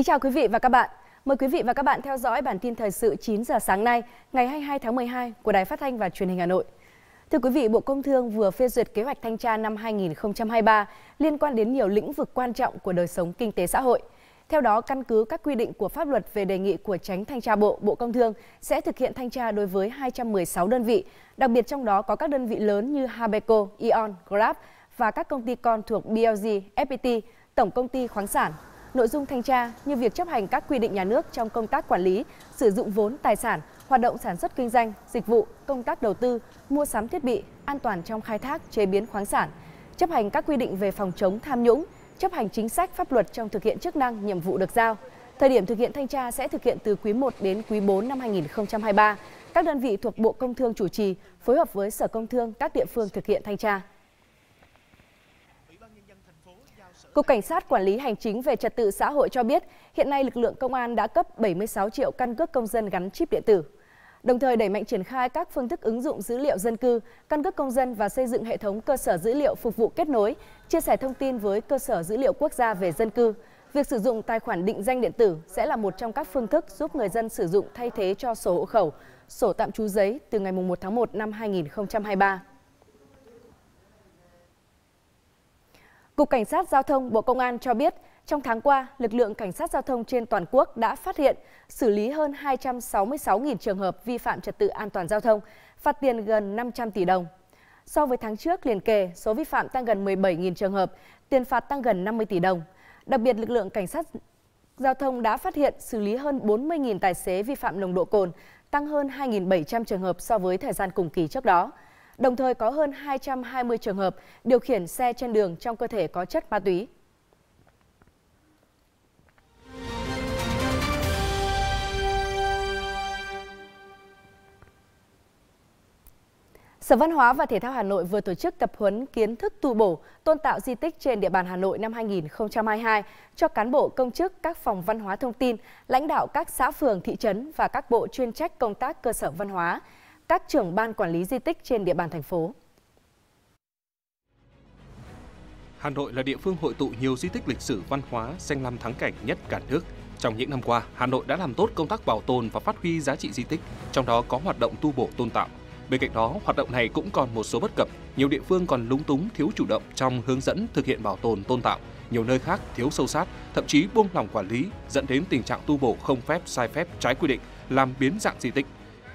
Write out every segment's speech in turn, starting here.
Kính chào quý vị và các bạn. Mời quý vị và các bạn theo dõi bản tin thời sự 9 giờ sáng nay, ngày 22 tháng 12 của Đài Phát thanh và Truyền hình Hà Nội. Thưa quý vị, Bộ Công Thương vừa phê duyệt kế hoạch thanh tra năm 2023 liên quan đến nhiều lĩnh vực quan trọng của đời sống kinh tế xã hội. Theo đó, căn cứ các quy định của pháp luật về đề nghị của tránh thanh tra Bộ, Bộ Công Thương sẽ thực hiện thanh tra đối với 216 đơn vị, đặc biệt trong đó có các đơn vị lớn như Habeco, Ion, Grab và các công ty con thuộc BLG, FPT, Tổng Công ty Khoáng sản, Nội dung thanh tra như việc chấp hành các quy định nhà nước trong công tác quản lý, sử dụng vốn tài sản, hoạt động sản xuất kinh doanh, dịch vụ, công tác đầu tư, mua sắm thiết bị, an toàn trong khai thác, chế biến khoáng sản, chấp hành các quy định về phòng chống tham nhũng, chấp hành chính sách pháp luật trong thực hiện chức năng, nhiệm vụ được giao. Thời điểm thực hiện thanh tra sẽ thực hiện từ quý 1 đến quý 4 năm 2023. Các đơn vị thuộc Bộ Công Thương chủ trì, phối hợp với Sở Công Thương các địa phương thực hiện thanh tra. Cục Cảnh sát Quản lý Hành chính về Trật tự xã hội cho biết, hiện nay lực lượng công an đã cấp 76 triệu căn cước công dân gắn chip điện tử. Đồng thời đẩy mạnh triển khai các phương thức ứng dụng dữ liệu dân cư, căn cước công dân và xây dựng hệ thống cơ sở dữ liệu phục vụ kết nối, chia sẻ thông tin với cơ sở dữ liệu quốc gia về dân cư. Việc sử dụng tài khoản định danh điện tử sẽ là một trong các phương thức giúp người dân sử dụng thay thế cho sổ hộ khẩu, sổ tạm trú giấy từ ngày 1 tháng 1 năm 2023. Cục Cảnh sát Giao thông Bộ Công an cho biết, trong tháng qua, lực lượng cảnh sát giao thông trên toàn quốc đã phát hiện, xử lý hơn 266.000 trường hợp vi phạm trật tự an toàn giao thông, phạt tiền gần 500 tỷ đồng. So với tháng trước liền kề, số vi phạm tăng gần 17.000 trường hợp, tiền phạt tăng gần 50 tỷ đồng. Đặc biệt, lực lượng cảnh sát giao thông đã phát hiện xử lý hơn 40.000 tài xế vi phạm nồng độ cồn, tăng hơn 2.700 trường hợp so với thời gian cùng kỳ trước đó. Đồng thời có hơn 220 trường hợp điều khiển xe trên đường trong cơ thể có chất ma túy. Sở Văn hóa và Thể thao Hà Nội vừa tổ chức tập huấn kiến thức tu bổ, tôn tạo di tích trên địa bàn Hà Nội năm 2022 cho cán bộ công chức các phòng văn hóa thông tin, lãnh đạo các xã phường, thị trấn và các bộ chuyên trách công tác cơ sở văn hóa, các trưởng ban quản lý di tích trên địa bàn thành phố. Hà Nội là địa phương hội tụ nhiều di tích lịch sử văn hóa danh lam thắng cảnh nhất cả nước. Trong những năm qua, Hà Nội đã làm tốt công tác bảo tồn và phát huy giá trị di tích, trong đó có hoạt động tu bổ tôn tạo. Bên cạnh đó, hoạt động này cũng còn một số bất cập, nhiều địa phương còn lúng túng thiếu chủ động trong hướng dẫn thực hiện bảo tồn tôn tạo, nhiều nơi khác thiếu sâu sát, thậm chí buông lỏng quản lý dẫn đến tình trạng tu bổ không phép, sai phép, trái quy định, làm biến dạng di tích.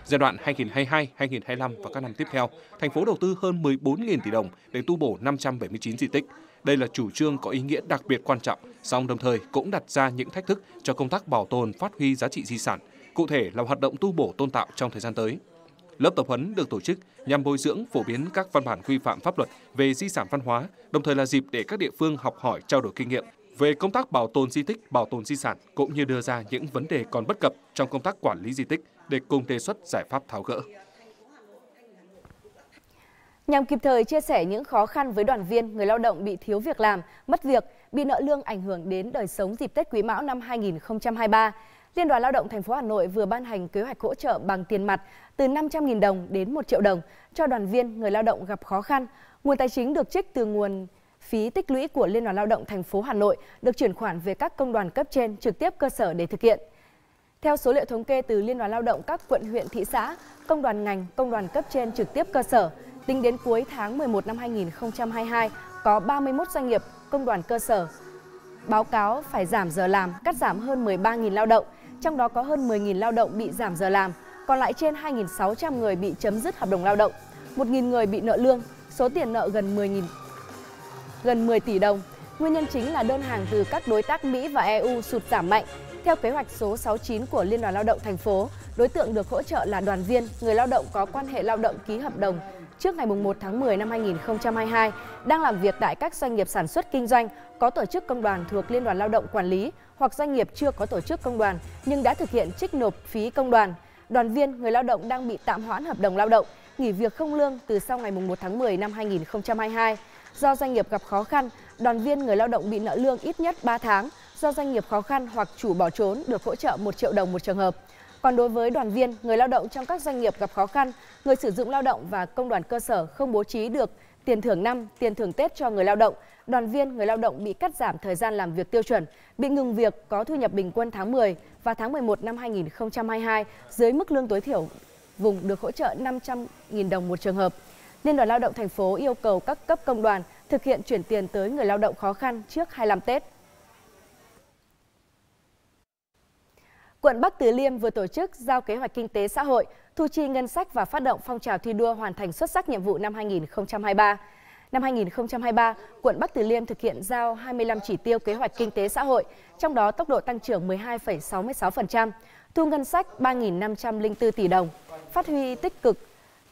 Giai đoạn 2022-2025 và các năm tiếp theo, thành phố đầu tư hơn 14.000 tỷ đồng để tu bổ 579 di tích. Đây là chủ trương có ý nghĩa đặc biệt quan trọng, song đồng thời cũng đặt ra những thách thức cho công tác bảo tồn phát huy giá trị di sản, cụ thể là hoạt động tu bổ tôn tạo trong thời gian tới. Lớp tập huấn được tổ chức nhằm bồi dưỡng phổ biến các văn bản quy phạm pháp luật về di sản văn hóa, đồng thời là dịp để các địa phương học hỏi trao đổi kinh nghiệm về công tác bảo tồn di tích, bảo tồn di sản cũng như đưa ra những vấn đề còn bất cập trong công tác quản lý di tích để cùng đề xuất giải pháp tháo gỡ. Nhằm kịp thời chia sẻ những khó khăn với đoàn viên, người lao động bị thiếu việc làm, mất việc, bị nợ lương ảnh hưởng đến đời sống dịp Tết Quý Mão năm 2023, Liên đoàn Lao động thành phố Hà Nội vừa ban hành kế hoạch hỗ trợ bằng tiền mặt từ 500.000 đồng đến 1 triệu đồng cho đoàn viên, người lao động gặp khó khăn. Nguồn tài chính được trích từ nguồn phí tích lũy của Liên đoàn Lao động thành phố Hà Nội được chuyển khoản về các công đoàn cấp trên trực tiếp cơ sở để thực hiện. Theo số liệu thống kê từ Liên đoàn Lao động các quận huyện thị xã, công đoàn ngành, công đoàn cấp trên trực tiếp cơ sở, tính đến cuối tháng 11 năm 2022 có 31 doanh nghiệp công đoàn cơ sở báo cáo phải giảm giờ làm, cắt giảm hơn 13.000 lao động, trong đó có hơn 10.000 lao động bị giảm giờ làm, còn lại trên 2.600 người bị chấm dứt hợp đồng lao động, 1.000 người bị nợ lương, số tiền nợ gần 10.000 gần 10 tỷ đồng. Nguyên nhân chính là đơn hàng từ các đối tác Mỹ và EU sụt giảm mạnh. Theo kế hoạch số 69 của Liên đoàn Lao động thành phố, đối tượng được hỗ trợ là đoàn viên, người lao động có quan hệ lao động ký hợp đồng trước ngày 1 tháng 10 năm 2022 đang làm việc tại các doanh nghiệp sản xuất kinh doanh có tổ chức công đoàn thuộc Liên đoàn Lao động quản lý hoặc doanh nghiệp chưa có tổ chức công đoàn nhưng đã thực hiện trích nộp phí công đoàn. Đoàn viên, người lao động đang bị tạm hoãn hợp đồng lao động, nghỉ việc không lương từ sau ngày 1 tháng 10 năm 2022 Do doanh nghiệp gặp khó khăn, đoàn viên người lao động bị nợ lương ít nhất 3 tháng. Do doanh nghiệp khó khăn hoặc chủ bỏ trốn được hỗ trợ 1 triệu đồng một trường hợp. Còn đối với đoàn viên, người lao động trong các doanh nghiệp gặp khó khăn, người sử dụng lao động và công đoàn cơ sở không bố trí được tiền thưởng năm, tiền thưởng Tết cho người lao động, đoàn viên, người lao động bị cắt giảm thời gian làm việc tiêu chuẩn, bị ngừng việc có thu nhập bình quân tháng 10 và tháng 11 năm 2022 dưới mức lương tối thiểu vùng được hỗ trợ 500.000 đồng một trường hợp. Liên đoàn Lao động thành phố yêu cầu các cấp công đoàn thực hiện chuyển tiền tới người lao động khó khăn trước 25 Tết. Quận Bắc Từ Liêm vừa tổ chức giao kế hoạch kinh tế xã hội, thu chi ngân sách và phát động phong trào thi đua hoàn thành xuất sắc nhiệm vụ năm 2023. Năm 2023, quận Bắc Từ Liêm thực hiện giao 25 chỉ tiêu kế hoạch kinh tế xã hội, trong đó tốc độ tăng trưởng 12,66%, thu ngân sách 3.504 tỷ đồng, phát huy tích cực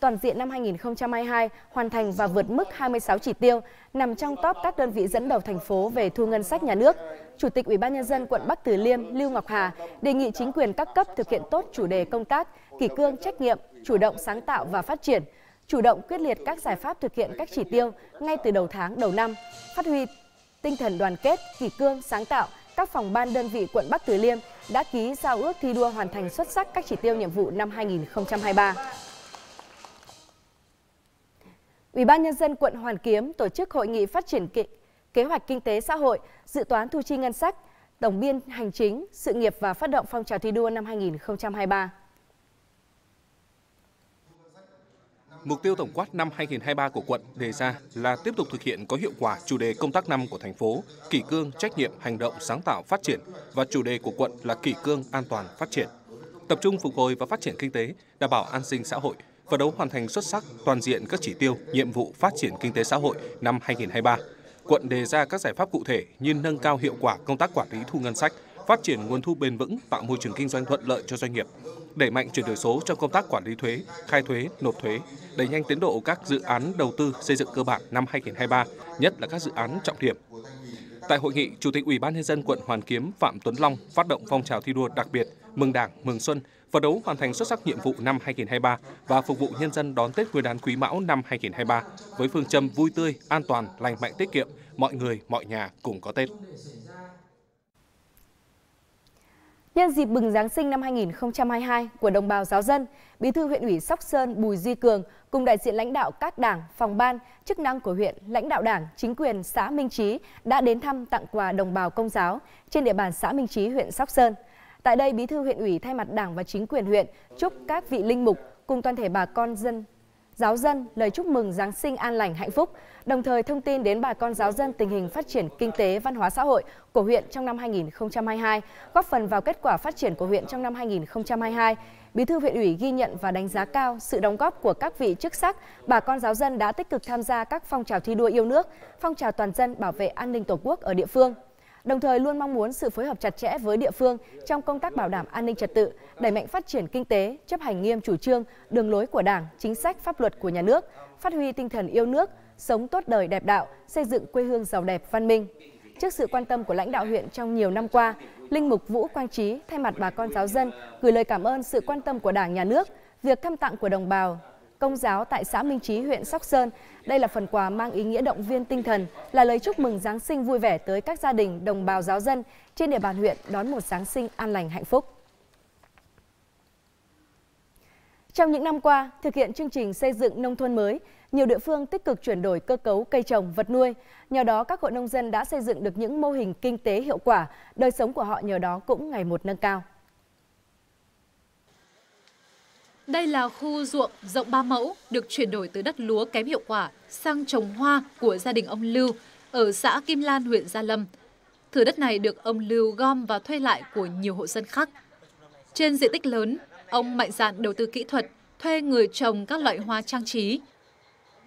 toàn diện năm 2022 hoàn thành và vượt mức 26 chỉ tiêu, nằm trong top các đơn vị dẫn đầu thành phố về thu ngân sách nhà nước. Chủ tịch Ủy ban nhân dân quận Bắc Từ Liêm Lưu Ngọc Hà đề nghị chính quyền các cấp thực hiện tốt chủ đề công tác, kỷ cương trách nhiệm, chủ động sáng tạo và phát triển, chủ động quyết liệt các giải pháp thực hiện các chỉ tiêu ngay từ đầu tháng đầu năm, phát huy tinh thần đoàn kết, kỷ cương, sáng tạo, các phòng ban đơn vị quận Bắc Từ Liêm đã ký giao ước thi đua hoàn thành xuất sắc các chỉ tiêu nhiệm vụ năm 2023. Ủy ban nhân dân quận Hoàn Kiếm tổ chức hội nghị phát triển kế, kế hoạch kinh tế xã hội, dự toán thu chi ngân sách, tổng biên hành chính, sự nghiệp và phát động phong trào thi đua năm 2023. Mục tiêu tổng quát năm 2023 của quận đề ra là tiếp tục thực hiện có hiệu quả chủ đề công tác năm của thành phố, kỷ cương, trách nhiệm, hành động, sáng tạo, phát triển và chủ đề của quận là kỷ cương, an toàn, phát triển. Tập trung phục hồi và phát triển kinh tế, đảm bảo an sinh xã hội, phấn đấu hoàn thành xuất sắc toàn diện các chỉ tiêu, nhiệm vụ phát triển kinh tế xã hội năm 2023. Quận đề ra các giải pháp cụ thể như nâng cao hiệu quả công tác quản lý thu ngân sách, phát triển nguồn thu bền vững, tạo môi trường kinh doanh thuận lợi cho doanh nghiệp, đẩy mạnh chuyển đổi số trong công tác quản lý thuế, khai thuế, nộp thuế, đẩy nhanh tiến độ các dự án đầu tư xây dựng cơ bản năm 2023, nhất là các dự án trọng điểm. Tại hội nghị, Chủ tịch Ủy ban nhân dân quận Hoàn Kiếm Phạm Tuấn Long phát động phong trào thi đua đặc biệt mừng Đảng, mừng Xuân, phấn đấu hoàn thành xuất sắc nhiệm vụ năm 2023 và phục vụ nhân dân đón Tết Nguyên đán Quý Mão năm 2023 với phương châm vui tươi, an toàn, lành mạnh tiết kiệm, mọi người, mọi nhà cùng có Tết. Nhân dịp mừng Giáng sinh năm 2022 của đồng bào giáo dân, Bí thư huyện ủy Sóc Sơn Bùi Duy Cường cùng đại diện lãnh đạo các đảng, phòng ban, chức năng của huyện, lãnh đạo đảng, chính quyền xã Minh Trí đã đến thăm tặng quà đồng bào công giáo trên địa bàn xã Minh Trí, huyện Sóc Sơn. Tại đây, Bí thư huyện ủy thay mặt Đảng và chính quyền huyện chúc các vị linh mục cùng toàn thể bà con dân giáo dân lời chúc mừng Giáng sinh an lành hạnh phúc, đồng thời thông tin đến bà con giáo dân tình hình phát triển kinh tế văn hóa xã hội của huyện trong năm 2022, góp phần vào kết quả phát triển của huyện trong năm 2022. Bí thư huyện ủy ghi nhận và đánh giá cao sự đóng góp của các vị chức sắc, bà con giáo dân đã tích cực tham gia các phong trào thi đua yêu nước, phong trào toàn dân bảo vệ an ninh Tổ quốc ở địa phương đồng thời luôn mong muốn sự phối hợp chặt chẽ với địa phương trong công tác bảo đảm an ninh trật tự, đẩy mạnh phát triển kinh tế, chấp hành nghiêm chủ trương, đường lối của Đảng, chính sách pháp luật của nhà nước, phát huy tinh thần yêu nước, sống tốt đời đẹp đạo, xây dựng quê hương giàu đẹp văn minh. Trước sự quan tâm của lãnh đạo huyện trong nhiều năm qua, Linh mục Vũ Quang Trí thay mặt bà con giáo dân gửi lời cảm ơn sự quan tâm của Đảng nhà nước, việc thăm tặng của đồng bào công giáo tại xã Minh Trí, huyện Sóc Sơn. Đây là phần quà mang ý nghĩa động viên tinh thần, là lời chúc mừng Giáng sinh vui vẻ tới các gia đình đồng bào giáo dân trên địa bàn huyện đón một Giáng sinh an lành hạnh phúc. Trong những năm qua, thực hiện chương trình xây dựng nông thôn mới, nhiều địa phương tích cực chuyển đổi cơ cấu cây trồng, vật nuôi. Nhờ đó, các hộ nông dân đã xây dựng được những mô hình kinh tế hiệu quả, đời sống của họ nhờ đó cũng ngày một nâng cao. Đây là khu ruộng rộng 3 mẫu được chuyển đổi từ đất lúa kém hiệu quả sang trồng hoa của gia đình ông Lưu ở xã Kim Lan, huyện Gia Lâm. Thửa đất này được ông Lưu gom và thuê lại của nhiều hộ dân khác. Trên diện tích lớn, ông mạnh dạn đầu tư kỹ thuật, thuê người trồng các loại hoa trang trí.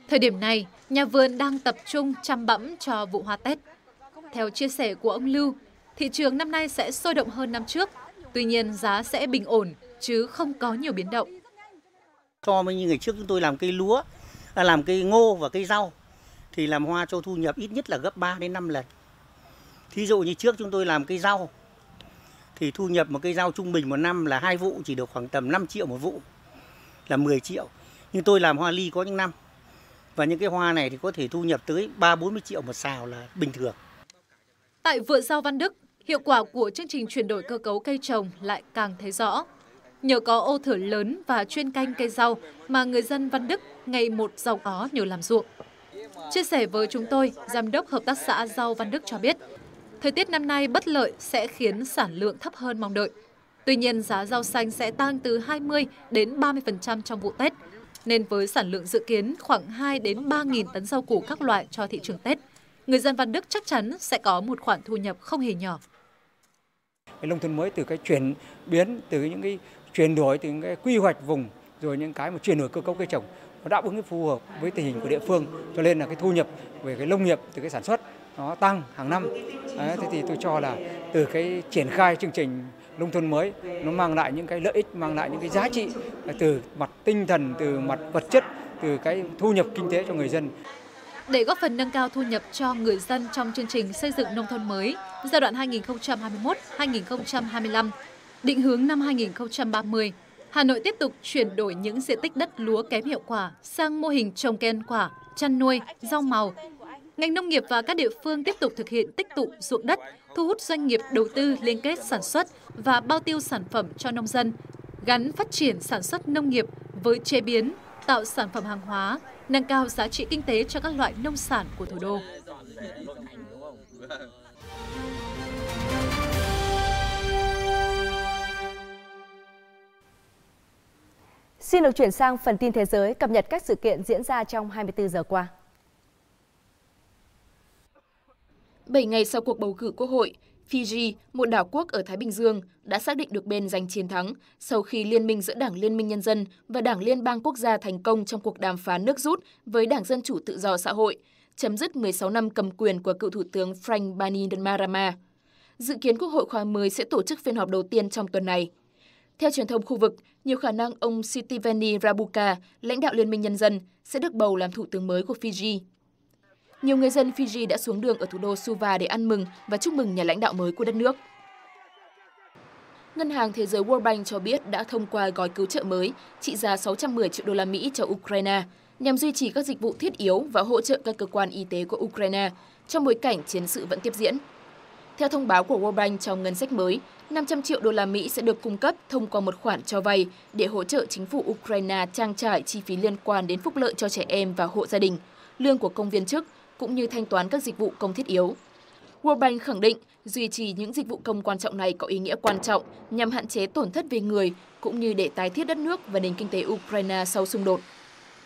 Thời điểm này, nhà vườn đang tập trung chăm bẵm cho vụ hoa Tết. Theo chia sẻ của ông Lưu, thị trường năm nay sẽ sôi động hơn năm trước, tuy nhiên giá sẽ bình ổn chứ không có nhiều biến động cho với như ngày trước chúng tôi làm cây lúa, à, làm cây ngô và cây rau thì làm hoa cho thu nhập ít nhất là gấp 3 đến 5 lần. Thí dụ như trước chúng tôi làm cây rau thì thu nhập một cây rau trung bình một năm là hai vụ chỉ được khoảng tầm 5 triệu một vụ là 10 triệu. Nhưng tôi làm hoa ly có những năm và những cái hoa này thì có thể thu nhập tới 3 40 triệu một xào là bình thường. Tại vựa rau Văn Đức, hiệu quả của chương trình chuyển đổi cơ cấu cây trồng lại càng thấy rõ. Nhờ có ô thửa lớn và chuyên canh cây rau mà người dân Văn Đức ngày một giàu có nhờ làm ruộng. Chia sẻ với chúng tôi, Giám đốc Hợp tác xã Rau Văn Đức cho biết, thời tiết năm nay bất lợi sẽ khiến sản lượng thấp hơn mong đợi. Tuy nhiên, giá rau xanh sẽ tăng từ 20 đến 30% trong vụ Tết, nên với sản lượng dự kiến khoảng 2 đến 3 nghìn tấn rau củ các loại cho thị trường Tết, người dân Văn Đức chắc chắn sẽ có một khoản thu nhập không hề nhỏ. Cái nông thôn mới từ cái chuyển biến, từ những cái chuyển đổi, từ những cái quy hoạch vùng, rồi những cái mà chuyển đổi cơ cấu cây trồng nó đáp ứng phù hợp với tình hình của địa phương. Cho nên là cái thu nhập về cái nông nghiệp từ cái sản xuất nó tăng hàng năm. Đấy, thế thì tôi cho là từ cái triển khai chương trình nông thôn mới nó mang lại những cái lợi ích mang lại những cái giá trị từ mặt tinh thần từ mặt vật chất từ cái thu nhập kinh tế cho người dân. Để góp phần nâng cao thu nhập cho người dân trong chương trình xây dựng nông thôn mới giai đoạn 2021-2025, định hướng năm 2030, Hà Nội tiếp tục chuyển đổi những diện tích đất lúa kém hiệu quả sang mô hình trồng cây ăn quả, chăn nuôi, rau màu. Ngành nông nghiệp và các địa phương tiếp tục thực hiện tích tụ ruộng đất, thu hút doanh nghiệp đầu tư liên kết sản xuất và bao tiêu sản phẩm cho nông dân, gắn phát triển sản xuất nông nghiệp với chế biến, tạo sản phẩm hàng hóa, nâng cao giá trị kinh tế cho các loại nông sản của thủ đô. Xin được chuyển sang phần tin thế giới cập nhật các sự kiện diễn ra trong 24 giờ qua. 7 ngày sau cuộc bầu cử quốc hội, Fiji, một đảo quốc ở Thái Bình Dương, đã xác định được bên giành chiến thắng sau khi liên minh giữa Đảng Liên minh Nhân dân và Đảng Liên bang Quốc gia thành công trong cuộc đàm phán nước rút với Đảng Dân Chủ Tự do Xã hội, chấm dứt 16 năm cầm quyền của cựu Thủ tướng Frank Bainimarama. Dự kiến Quốc hội khóa 10 sẽ tổ chức phiên họp đầu tiên trong tuần này. Theo truyền thông khu vực, nhiều khả năng ông Sitiveni Rabuka, lãnh đạo Liên minh Nhân dân, sẽ được bầu làm thủ tướng mới của Fiji. Nhiều người dân Fiji đã xuống đường ở thủ đô Suva để ăn mừng và chúc mừng nhà lãnh đạo mới của đất nước. Ngân hàng Thế giới World Bank cho biết đã thông qua gói cứu trợ mới trị giá 610 triệu đô la Mỹ cho Ukraine nhằm duy trì các dịch vụ thiết yếu và hỗ trợ các cơ quan y tế của Ukraine trong bối cảnh chiến sự vẫn tiếp diễn. Theo thông báo của World Bank trong ngân sách mới, 500 triệu đô la Mỹ sẽ được cung cấp thông qua một khoản cho vay để hỗ trợ chính phủ Ukraine trang trải chi phí liên quan đến phúc lợi cho trẻ em và hộ gia đình, lương của công viên chức cũng như thanh toán các dịch vụ công thiết yếu. World Bank khẳng định duy trì những dịch vụ công quan trọng này có ý nghĩa quan trọng nhằm hạn chế tổn thất về người cũng như để tái thiết đất nước và nền kinh tế Ukraine sau xung đột.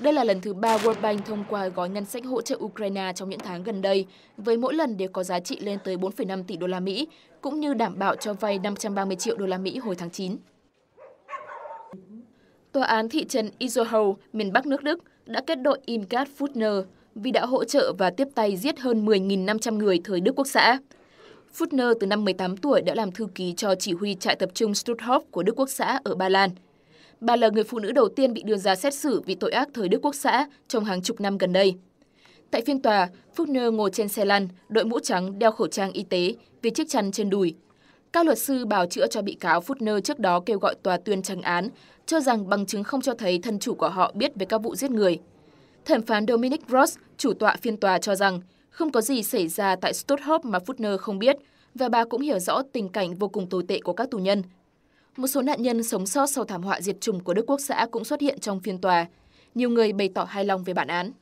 Đây là lần thứ ba World Bank thông qua gói ngân sách hỗ trợ Ukraine trong những tháng gần đây, với mỗi lần đều có giá trị lên tới 4,5 tỷ đô la Mỹ, cũng như đảm bảo cho vay 530 triệu đô la Mỹ hồi tháng 9. Tòa án thị trấn Izohau, miền Bắc nước Đức, đã kết tội Imgard Futner vì đã hỗ trợ và tiếp tay giết hơn 10.500 người thời Đức Quốc xã. Futner từ năm 18 tuổi đã làm thư ký cho chỉ huy trại tập trung Stutthof của Đức Quốc xã ở Ba Lan. Bà là người phụ nữ đầu tiên bị đưa ra xét xử vì tội ác thời Đức Quốc xã trong hàng chục năm gần đây. Tại phiên tòa, Fuchner ngồi trên xe lăn, đội mũ trắng, đeo khẩu trang y tế, vì chiếc chăn trên đùi. Các luật sư bào chữa cho bị cáo Fuchner trước đó kêu gọi tòa tuyên tranh án, cho rằng bằng chứng không cho thấy thân chủ của họ biết về các vụ giết người. Thẩm phán Dominic Ross, chủ tọa phiên tòa cho rằng không có gì xảy ra tại Stutthof mà Fuchner không biết, và bà cũng hiểu rõ tình cảnh vô cùng tồi tệ của các tù nhân. Một số nạn nhân sống sót sau thảm họa diệt chủng của Đức Quốc xã cũng xuất hiện trong phiên tòa. Nhiều người bày tỏ hài lòng về bản án.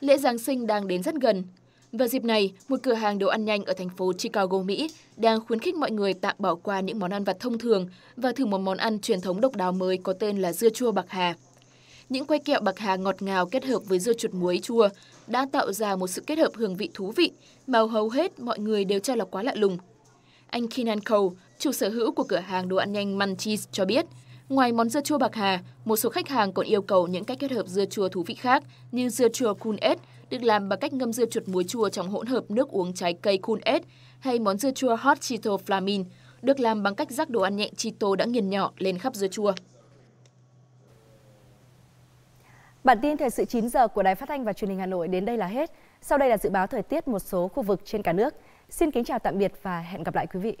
Lễ Giáng sinh đang đến rất gần. Vào dịp này, một cửa hàng đồ ăn nhanh ở thành phố Chicago, Mỹ đang khuyến khích mọi người tạm bỏ qua những món ăn vặt thông thường và thử một món ăn truyền thống độc đáo mới có tên là dưa chua bạc hà. Những que kẹo bạc hà ngọt ngào kết hợp với dưa chuột muối chua đã tạo ra một sự kết hợp hương vị thú vị mà hầu hết mọi người đều cho là quá lạ lùng. Anh Kinan Cole, chủ sở hữu của cửa hàng đồ ăn nhanh Munchies cho biết, ngoài món dưa chua bạc hà, một số khách hàng còn yêu cầu những cách kết hợp dưa chua thú vị khác như dưa chua cool ed được làm bằng cách ngâm dưa chuột muối chua trong hỗn hợp nước uống trái cây cool ed hay món dưa chua hot Cheeto Flamin được làm bằng cách rắc đồ ăn nhẹ Cheeto đã nghiền nhỏ lên khắp dưa chua. Bản tin thời sự 9 giờ của Đài Phát thanh và Truyền hình Hà Nội đến đây là hết. Sau đây là dự báo thời tiết một số khu vực trên cả nước. Xin kính chào tạm biệt và hẹn gặp lại quý vị.